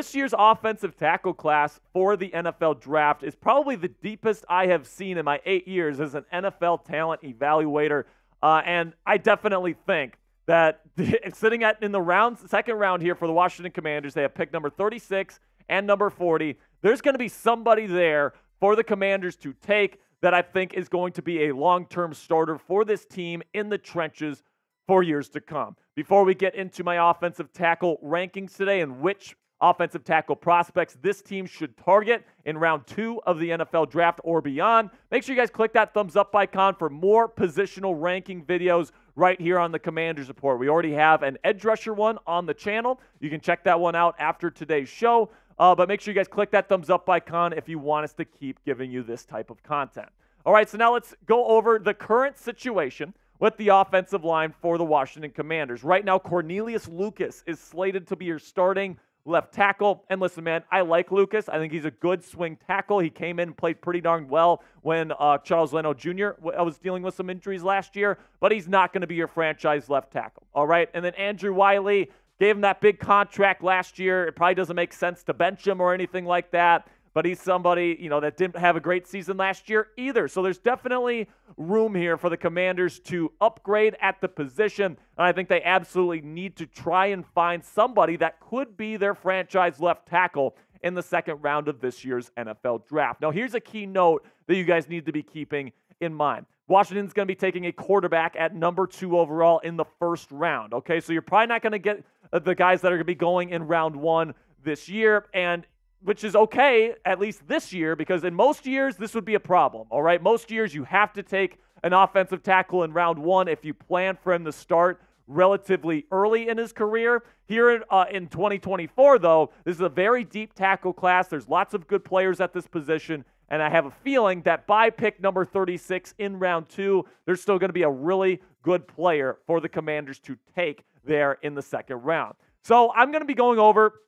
this year's offensive tackle class for the NFL draft is probably the deepest I have seen in my eight years as an NFL talent evaluator. Uh, and I definitely think that sitting at in the round second round here for the Washington Commanders, they have pick number 36 and number 40. There's going to be somebody there for the Commanders to take that I think is going to be a long-term starter for this team in the trenches for years to come. Before we get into my offensive tackle rankings today and which offensive tackle prospects this team should target in round two of the NFL draft or beyond. Make sure you guys click that thumbs up icon for more positional ranking videos right here on the Commanders Report. We already have an edge rusher one on the channel. You can check that one out after today's show. Uh, but make sure you guys click that thumbs up icon if you want us to keep giving you this type of content. All right, so now let's go over the current situation with the offensive line for the Washington Commanders. Right now, Cornelius Lucas is slated to be your starting left tackle. And listen, man, I like Lucas. I think he's a good swing tackle. He came in and played pretty darn well when uh, Charles Leno Jr. was dealing with some injuries last year, but he's not going to be your franchise left tackle. All right. And then Andrew Wylie gave him that big contract last year. It probably doesn't make sense to bench him or anything like that but he's somebody, you know, that didn't have a great season last year either. So there's definitely room here for the Commanders to upgrade at the position. And I think they absolutely need to try and find somebody that could be their franchise left tackle in the second round of this year's NFL draft. Now, here's a key note that you guys need to be keeping in mind. Washington's going to be taking a quarterback at number two overall in the first round. Okay, so you're probably not going to get uh, the guys that are going to be going in round one this year. And which is okay, at least this year, because in most years, this would be a problem, all right? Most years, you have to take an offensive tackle in round one if you plan for him to start relatively early in his career. Here in, uh, in 2024, though, this is a very deep tackle class. There's lots of good players at this position, and I have a feeling that by pick number 36 in round two, there's still going to be a really good player for the Commanders to take there in the second round. So I'm going to be going over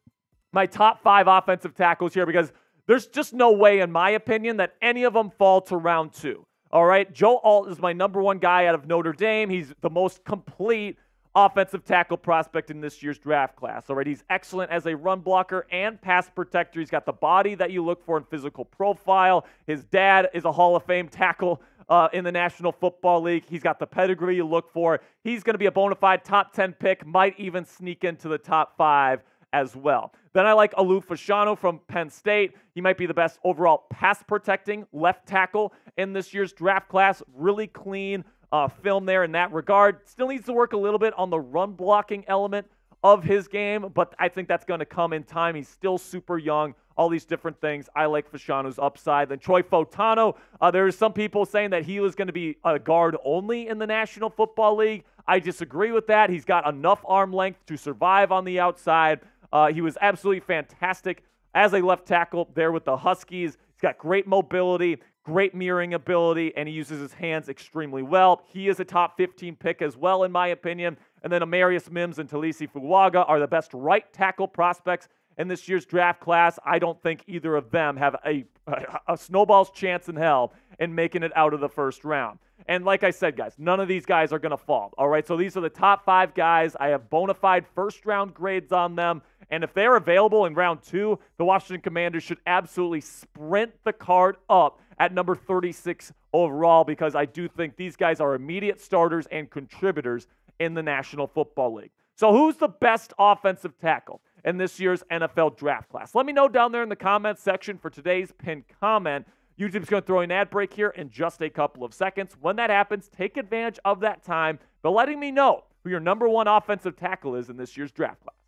my top five offensive tackles here because there's just no way, in my opinion, that any of them fall to round two. All right. Joe Alt is my number one guy out of Notre Dame. He's the most complete offensive tackle prospect in this year's draft class. All right. He's excellent as a run blocker and pass protector. He's got the body that you look for in physical profile. His dad is a Hall of Fame tackle. Uh, in the National Football League. He's got the pedigree you look for. He's going to be a bona fide top 10 pick, might even sneak into the top five as well. Then I like Olu Fashanu from Penn State. He might be the best overall pass protecting left tackle in this year's draft class. Really clean uh, film there in that regard. Still needs to work a little bit on the run blocking element of his game, but I think that's going to come in time. He's still super young. All these different things. I like Fashanu's upside. Then Troy Fautanu. Uh, there are some people saying that he was going to be a guard only in the National Football League. I disagree with that. He's got enough arm length to survive on the outside. Uh, he was absolutely fantastic as a left tackle there with the Huskies. He's got great mobility, great mirroring ability, and he uses his hands extremely well. He is a top 15 pick as well, in my opinion. And then Amarius Mims and Taliese Fuaga are the best right tackle prospects in this year's draft class. I don't think either of them have a, a, a snowball's chance in hell in making it out of the first round. And like I said, guys, none of these guys are going to fall. All right. So these are the top five guys. I have bona fide first round grades on them. And if they're available in round two, the Washington Commanders should absolutely sprint the card up at number 36 overall because I do think these guys are immediate starters and contributors in the National Football League. So, who's the best offensive tackle in this year's NFL draft class? Let me know down there in the comments section for today's pinned comment. YouTube's going to throw an ad break here in just a couple of seconds. When that happens, take advantage of that time by letting me know who your number one offensive tackle is in this year's draft class.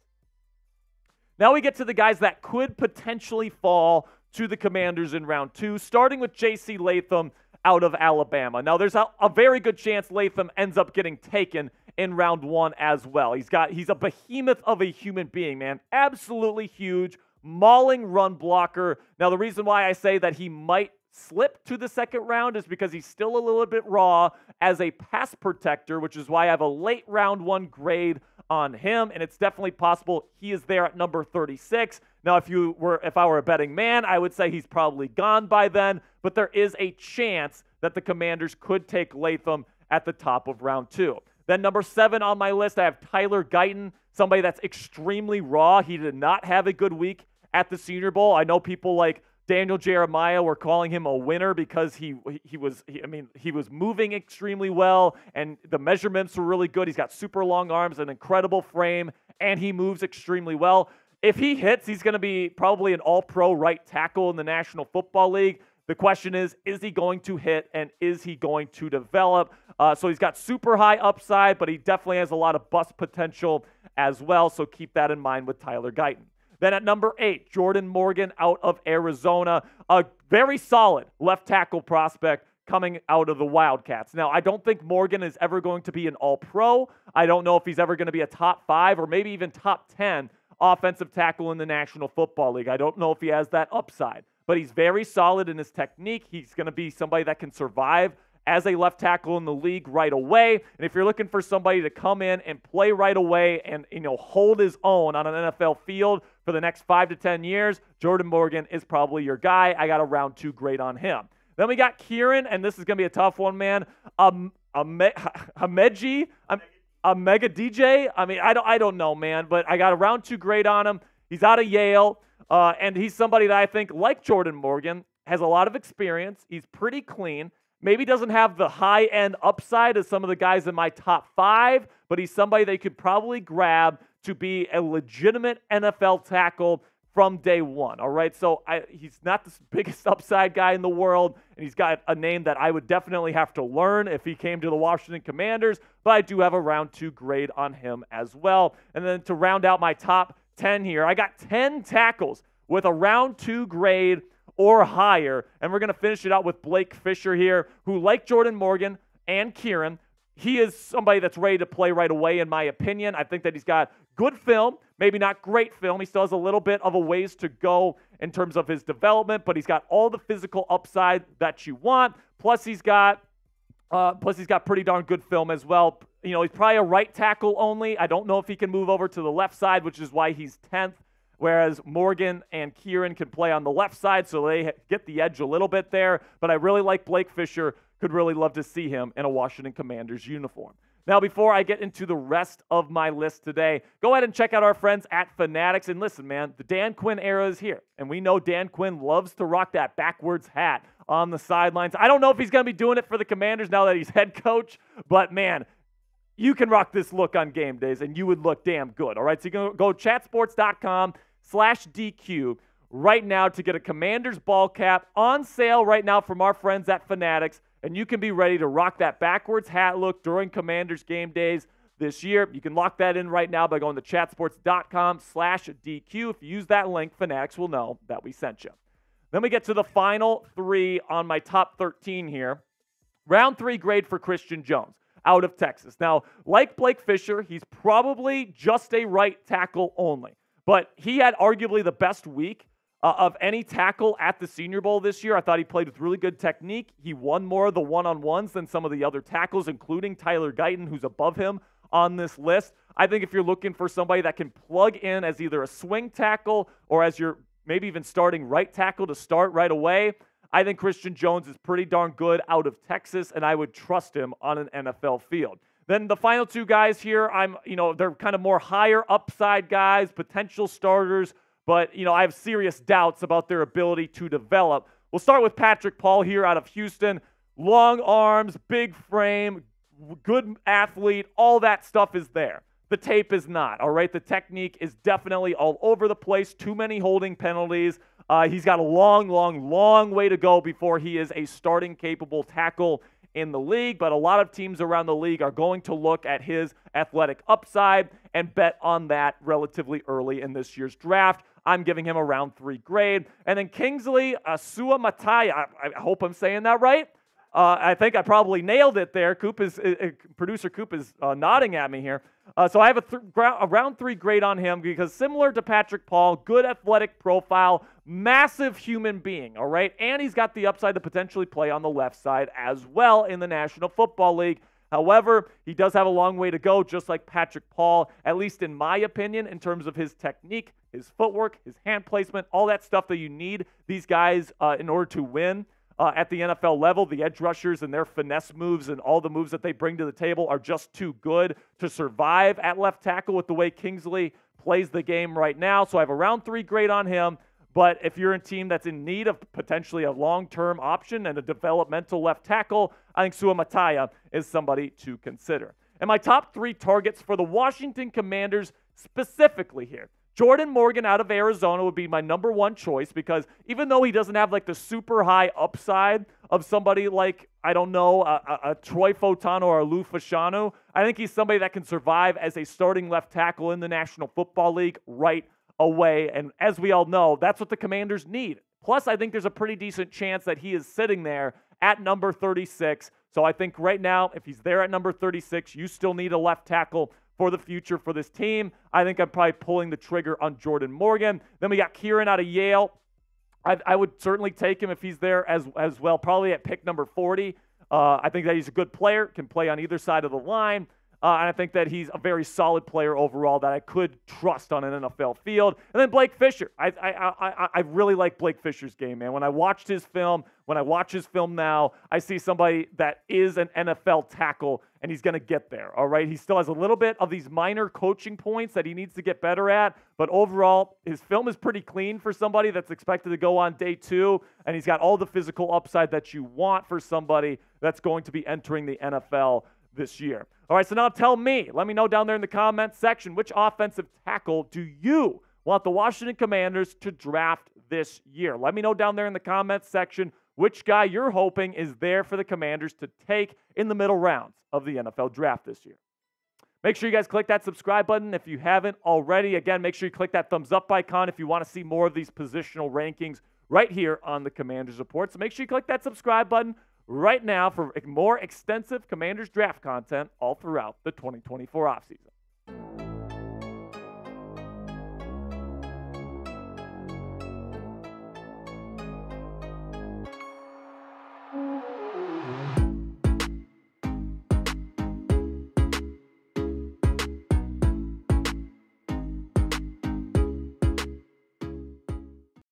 Now we get to the guys that could potentially fall to the Commanders in round two, starting with J.C. Latham out of Alabama. Now there's a, a, very good chance Latham ends up getting taken in round one as well. He's got he's a behemoth of a human being, man. Absolutely huge, mauling run blocker. Now the reason why I say that he might slip to the second round is because he's still a little bit raw as a pass protector, which is why I have a late round one grade on him, and it's definitely possible he is there at number 36. Now, if you were, if I were a betting man, I would say he's probably gone by then, but there is a chance that the Commanders could take Latham at the top of round two. Then number seven on my list, I have Tyler Guyton, somebody that's extremely raw. He did not have a good week at the Senior Bowl. I know people like Daniel Jeremiah were calling him a winner because he he was he, I mean he was moving extremely well and the measurements were really good. He's got super long arms, an incredible frame, and he moves extremely well. If he hits, he's going to be probably an all-pro right tackle in the National Football League. The question is, is he going to hit and is he going to develop? Uh, so he's got super high upside, but he definitely has a lot of bust potential as well. So keep that in mind with Tyler Guyton. Then at number eight, Jordan Morgan out of Arizona, a very solid left tackle prospect coming out of the Wildcats. Now, I don't think Morgan is ever going to be an all pro. I don't know if he's ever going to be a top five or maybe even top 10 offensive tackle in the National Football League. I don't know if he has that upside, but he's very solid in his technique. He's going to be somebody that can survive as a left tackle in the league right away. And if you're looking for somebody to come in and play right away and you know hold his own on an NFL field for the next five to ten years, Jordan Morgan is probably your guy. I got a round two grade on him. Then we got Kiran, and this is gonna be a tough one, man. Um, Hameji, a, a mega DJ. I mean, I don't, I don't know, man, but I got a round two grade on him. He's out of Yale, uh, and he's somebody that I think, like Jordan Morgan, has a lot of experience. He's pretty clean. Maybe doesn't have the high end upside as some of the guys in my top five, but he's somebody they could probably grab to be a legitimate NFL tackle from day one. All right. So I, he's not the biggest upside guy in the world, and he's got a name that I would definitely have to learn if he came to the Washington Commanders, but I do have a round two grade on him as well. And then to round out my top 10 here, I got 10 tackles with a round two grade or higher. And we're going to finish it out with Blake Fisher here, who, like Jordan Morgan and Kiran, he is somebody that's ready to play right away, in my opinion. I think that he's got good film, maybe not great film. He still has a little bit of a ways to go in terms of his development, but he's got all the physical upside that you want. Plus, he's got uh, plus he's got pretty darn good film as well. You know, he's probably a right tackle only. I don't know if he can move over to the left side, which is why he's 10th whereas Morgan and Kiran can play on the left side, so they get the edge a little bit there. But I really like Blake Fisher. Could really love to see him in a Washington Commanders uniform. Now, before I get into the rest of my list today, go ahead and check out our friends at Fanatics. And listen, man, the Dan Quinn era is here. And we know Dan Quinn loves to rock that backwards hat on the sidelines. I don't know if he's going to be doing it for the Commanders now that he's head coach, but man, you can rock this look on game days and you would look damn good. All right, so you can go chatsports.com slash DQ right now to get a Commanders ball cap on sale right now from our friends at Fanatics. And you can be ready to rock that backwards hat look during Commanders game days this year. You can lock that in right now by going to chatsports.com slash DQ. If you use that link, Fanatics will know that we sent you. Then we get to the final three on my top 13 here. Round three grade for Christian Jones out of Texas. Now, like Blake Fisher, he's probably just a right tackle only, but he had arguably the best week uh, of any tackle at the Senior Bowl this year. I thought he played with really good technique. He won more of the one on ones than some of the other tackles, including Tyler Guyton, who's above him on this list. I think if you're looking for somebody that can plug in as either a swing tackle or as your maybe even starting right tackle to start right away, I think Christian Jones is pretty darn good out of Texas, and I would trust him on an NFL field. Then the final two guys here, I'm, you know, they're kind of more higher upside guys, potential starters, but, you know, I have serious doubts about their ability to develop. We'll start with Patrick Paul here out of Houston. Long arms, big frame, good athlete, all that stuff is there. The tape is not, all right? The technique is definitely all over the place, too many holding penalties. Uh, he's got a long, long, long way to go before he is a starting capable tackle in the league, but a lot of teams around the league are going to look at his athletic upside and bet on that relatively early in this year's draft. I'm giving him a round three grade. And then Kingsley Asua Mataya, I, I hope I'm saying that right. Uh, I think I probably nailed it there. Coop is, uh, producer Coop is uh, nodding at me here. Uh, so I have a, th- a, round three grade on him because similar to Patrick Paul, good athletic profile, massive human being, all right? And he's got the upside to potentially play on the left side as well in the National Football League. However, he does have a long way to go, just like Patrick Paul, at least in my opinion, in terms of his technique, his footwork, his hand placement, all that stuff that you need these guys uh, in order to win uh, at the NFL level. The edge rushers and their finesse moves and all the moves that they bring to the table are just too good to survive at left tackle with the way Kingsley plays the game right now. So I have a round three grade on him. But if you're a team that's in need of potentially a long term option and a developmental left tackle, I think Suamataia is somebody to consider. And my top three targets for the Washington Commanders specifically here. Jordan Morgan out of Arizona would be my number one choice because even though he doesn't have like the super high upside of somebody like, I don't know, a, a, a Troy Fautanu or a Lou Fashanu, I think he's somebody that can survive as a starting left tackle in the National Football League right away. And as we all know, that's what the Commanders need. Plus, I think there's a pretty decent chance that he is sitting there at number 36. So I think right now, if he's there at number 36, you still need a left tackle for the future for this team. I think I'm probably pulling the trigger on Jordan Morgan. Then we got Kiran out of Yale. I, I would certainly take him if he's there as as well, probably at pick number 40. Uh, I think that he's a good player, can play on either side of the line. Uh, and I think that he's a very solid player overall that I could trust on an NFL field. And then Blake Fisher. I, I, I, I really like Blake Fisher's game, man. When I watched his film, when I watch his film now, I see somebody that is an NFL tackle and he's going to get there. All right. He still has a little bit of these minor coaching points that he needs to get better at. But overall, his film is pretty clean for somebody that's expected to go on day two. And he's got all the physical upside that you want for somebody that's going to be entering the NFL this year. All right, so now tell me, let me know down there in the comments section, which offensive tackle do you want the Washington Commanders to draft this year? Let me know down there in the comments section which guy you're hoping is there for the Commanders to take in the middle rounds of the NFL draft this year. Make sure you guys click that subscribe button if you haven't already. Again, make sure you click that thumbs up icon if you want to see more of these positional rankings right here on the Commanders Report. So make sure you click that subscribe button right now for more extensive Commanders draft content all throughout the 2024 offseason.